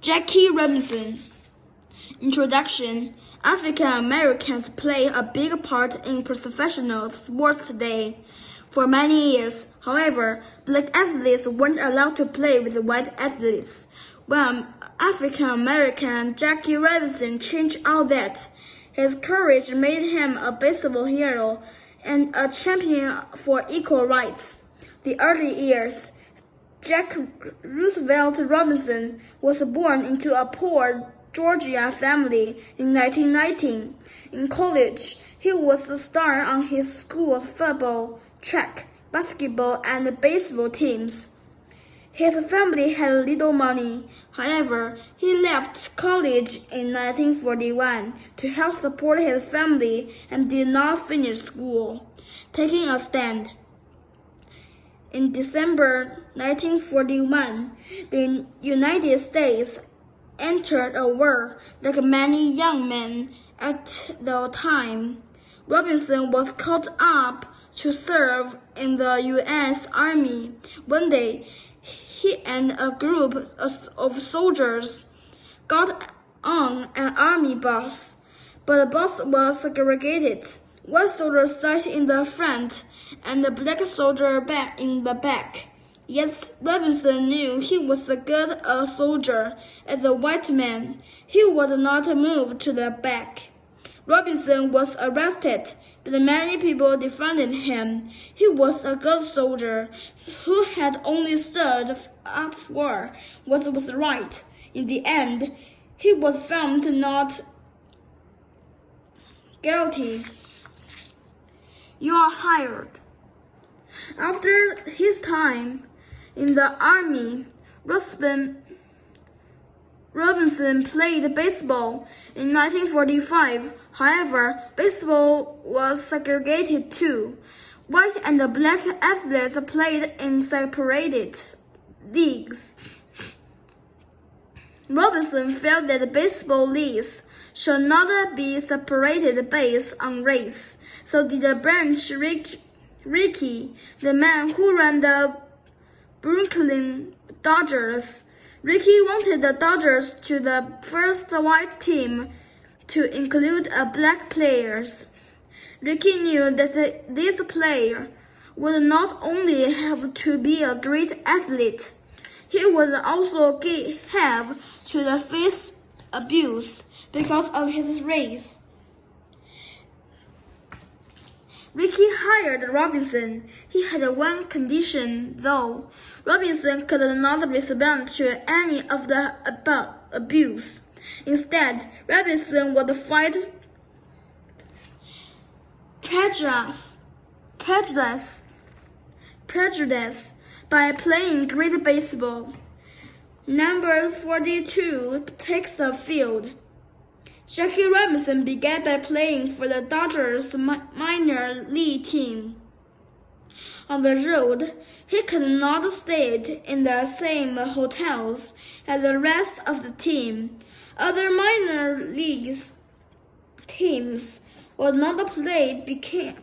Jackie Robinson. Introduction African Americans play a big part in professional sports today. For many years, however, black athletes weren't allowed to play with white athletes. When African American Jackie Robinson changed all that, his courage made him a baseball hero and a champion for equal rights. The early years, Jack Roosevelt Robinson was born into a poor Georgia family in 1919. In college, he was a star on his school's football, track, basketball, and baseball teams. His family had little money. However, he left college in 1941 to help support his family and did not finish school, taking a stand. In December 1941, the United States entered a war like many young men at the time. Robinson was called up to serve in the U.S. Army. One day, he and a group of soldiers got on an army bus, but the bus was segregated. One soldier sat in the front and the black soldier back in the back. Yet Robinson knew he was as good a soldier as the white man. He would not move to the back. Robinson was arrested, but many people defended him. He was a good soldier who had only stood up for what was right. In the end, he was found not guilty. You are hired. After his time in the army, Robinson, Robinson played baseball in 1945. However, baseball was segregated too. White and black athletes played in separated leagues. Robinson felt that baseball leagues should not be separated based on race. So did the Branch Rick, Rickey, the man who ran the Brooklyn Dodgers. Rickey wanted the Dodgers to the first white team to include a black players. Rickey knew that this player would not only have to be a great athlete, he would also have to face abuse because of his race. Rickey hired Robinson. He had one condition, though. Robinson could not respond to any of the abuse. Instead, Robinson would fight prejudice, prejudice, prejudice by playing great baseball. Number 42 takes the field. Jackie Robinson began by playing for the Dodgers minor league team. On the road, he could not stay in the same hotels as the rest of the team. Other minor leagues teams would not play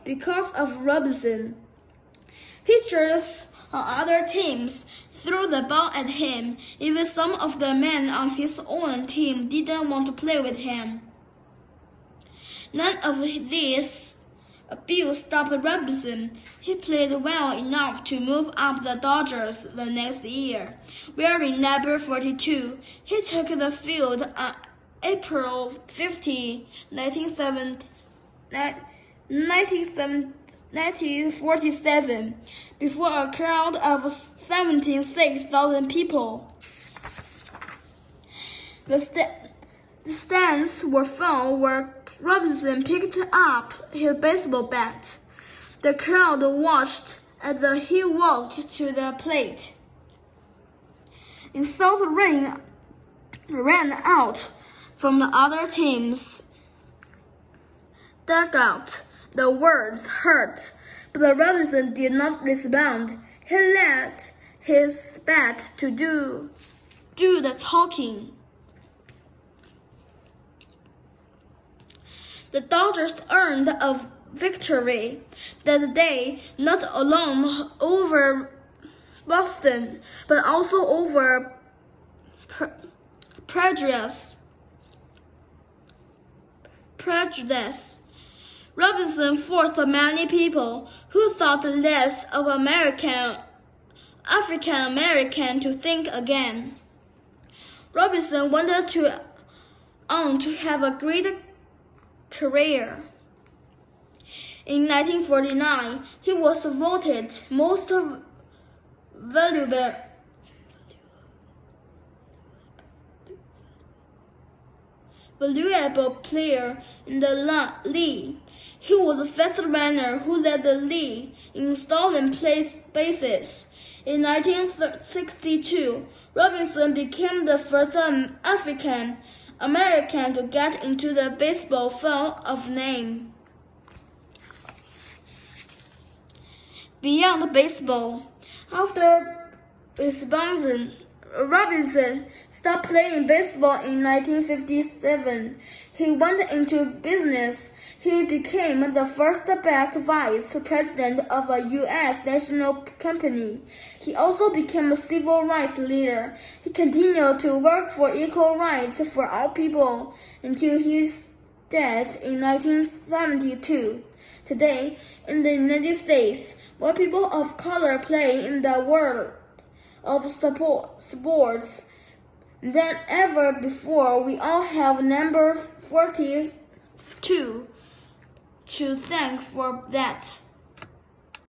because of Robinson. Pitchers other teams threw the ball at him. Even some of the men on his own team didn't want to play with him. None of this abuse stopped Robinson. He played well enough to move up the Dodgers the next year. Wearing number 42, he took the field on April 50, 1947 before a crowd of 76,000 people. The, st the stands were full where Robinson picked up his baseball bat. The crowd watched as he walked to the plate. In South Rain ran out from the other team's dugout. The words hurt but Robinson did not respond. He let his bat to do, do the talking. The Dodgers earned a victory that day, not alone over Boston, but also over prejudice. Prejudice. Robinson forced many people who thought less of American African American to think again. Robinson wanted to on to have a great career. In 1949, he was voted most valuable valuable player in the league. He was the first runner who led the league in stolen place bases. In 1962, Robinson became the first African American to get into the Baseball Hall of Fame. Beyond baseball, after Robinson, Robinson stopped playing baseball in 1957. He went into business. He became the first black vice president of a U.S. national company. He also became a civil rights leader. He continued to work for equal rights for all people until his death in 1972. Today, in the United States, more people of color play in the world of support, sports than ever before. We all have number 42 to thank for that.